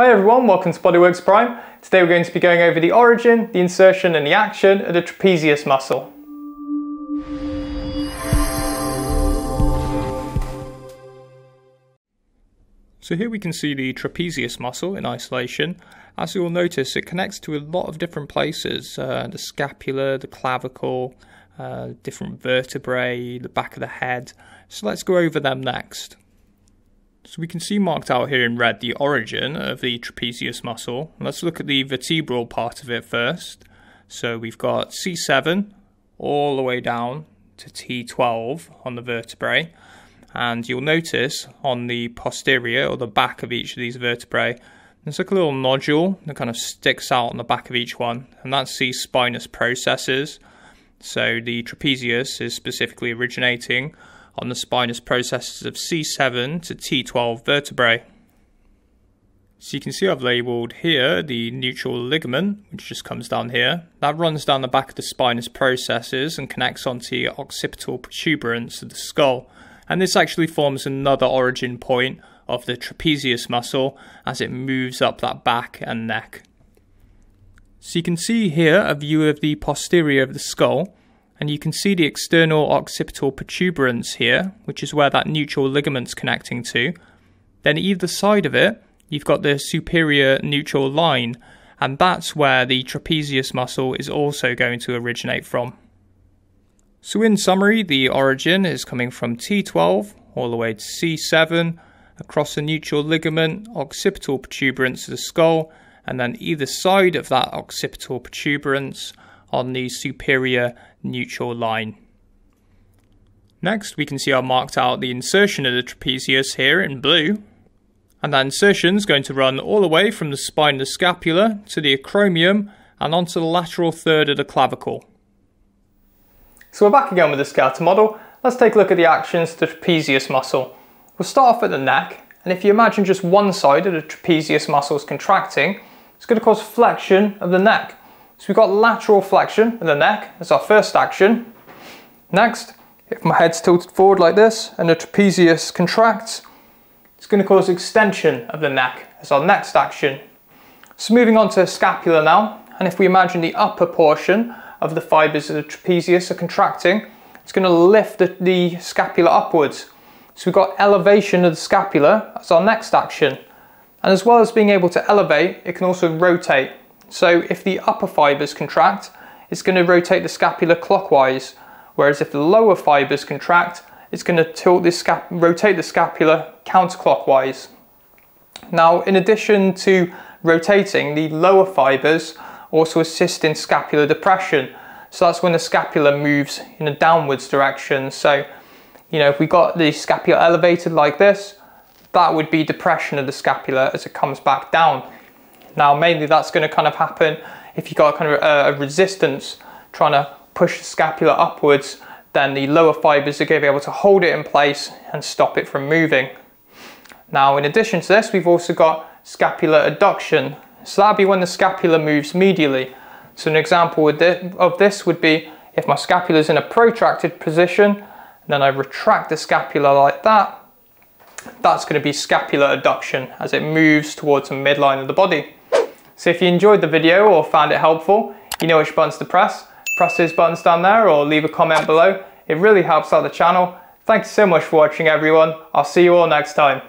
Hi everyone, welcome to Bodyworks Prime. Today we're going to be going over the origin, the insertion and the action of the trapezius muscle. So here we can see the trapezius muscle in isolation. As you will notice, it connects to a lot of different places, uh, the scapula, the clavicle, uh, different vertebrae, the back of the head. So let's go over them next. So we can see marked out here in red the origin of the trapezius muscle. Let's look at the vertebral part of it first. So we've got C7 all the way down to T12 on the vertebrae. And you'll notice on the posterior or the back of each of these vertebrae, there's like a little nodule that kind of sticks out on the back of each one, and that's the spinous processes. So the trapezius is specifically originating on the spinous processes of C7 to T12 vertebrae. So you can see I've labelled here the nuchal ligament, which just comes down here. That runs down the back of the spinous processes and connects onto the occipital protuberance of the skull. And this actually forms another origin point of the trapezius muscle as it moves up that back and neck. So you can see here a view of the posterior of the skull and you can see the external occipital protuberance here, which is where that nuchal ligament's connecting to. Then either side of it, you've got the superior nuchal line, and that's where the trapezius muscle is also going to originate from. So in summary, the origin is coming from T12 all the way to C7, across the nuchal ligament, occipital protuberance of the skull, and then either side of that occipital protuberance on the superior nuchal line. Next, we can see I've marked out the insertion of the trapezius here in blue. And that insertion is going to run all the way from the spine of the scapula to the acromion and onto the lateral third of the clavicle. So we're back again with the skeletal model. Let's take a look at the actions of the trapezius muscle. We'll start off at the neck, and if you imagine just one side of the trapezius muscle is contracting, it's going to cause flexion of the neck. So we've got lateral flexion of the neck as our first action. Next, if my head's tilted forward like this and the trapezius contracts, it's going to cause extension of the neck as our next action. So moving on to the scapula now, and if we imagine the upper portion of the fibers of the trapezius are contracting, it's going to lift the, the scapula upwards. So we've got elevation of the scapula as our next action. And as well as being able to elevate, it can also rotate. So if the upper fibers contract, it's going to rotate the scapula clockwise, whereas if the lower fibers contract, it's going to tilt this rotate the scapula counterclockwise. Now, in addition to rotating, the lower fibers also assist in scapular depression. So that's when the scapula moves in a downwards direction. So, you know, if we got the scapula elevated like this, that would be depression of the scapula as it comes back down. Now mainly that's going to kind of happen if you've got kind of a, a resistance trying to push the scapula upwards then the lower fibers are going to be able to hold it in place and stop it from moving. Now in addition to this we've also got scapular adduction. So that'd be when the scapula moves medially. So an example of this would be if my scapula is in a protracted position and then I retract the scapula like that that's going to be scapular adduction as it moves towards the midline of the body. So if you enjoyed the video or found it helpful, you know which buttons to press. Press those buttons down there or leave a comment below. It really helps out the channel. Thanks so much for watching everyone. I'll see you all next time.